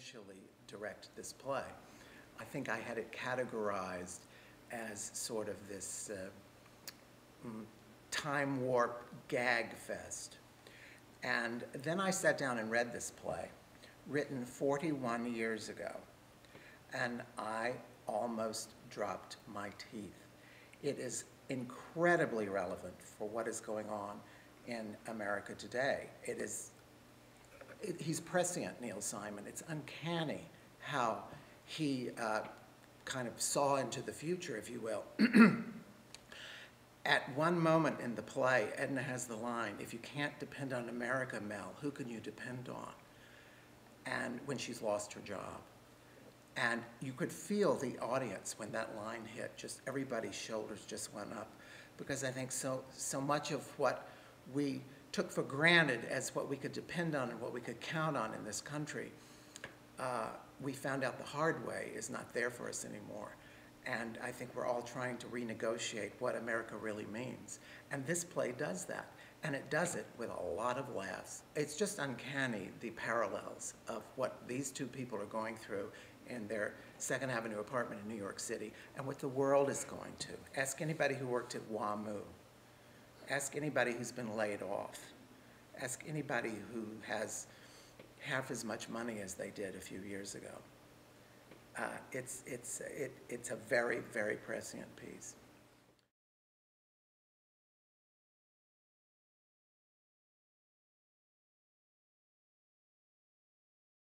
initially direct this play. I think I had it categorized as sort of this uh, mm, time warp gag fest. And then I sat down and read this play, written 41 years ago, and I almost dropped my teeth. It is incredibly relevant for what is going on in America today. It is, he's prescient, Neil Simon. It's uncanny how he uh, kind of saw into the future, if you will. At one moment in the play, Edna has the line, if you can't depend on America, Mel, who can you depend on? And when she's lost her job. And you could feel the audience when that line hit, just everybody's shoulders just went up. Because I think so, so much of what we took for granted as what we could depend on and what we could count on in this country, uh, we found out the hard way is not there for us anymore. And I think we're all trying to renegotiate what America really means. And this play does that. And it does it with a lot of laughs. It's just uncanny, the parallels of what these two people are going through in their Second Avenue apartment in New York City and what the world is going to. Ask anybody who worked at WAMU. Ask anybody who's been laid off. Ask anybody who has half as much money as they did a few years ago. Uh, it's, it's, it, it's a very, very prescient piece.